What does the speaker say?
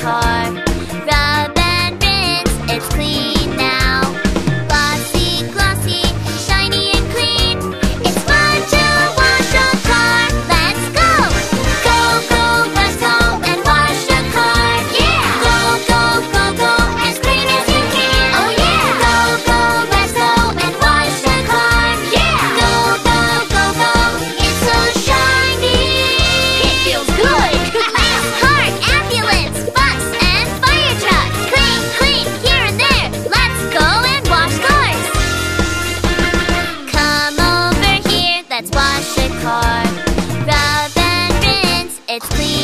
heart. Car, Rub and rinse, it's clean.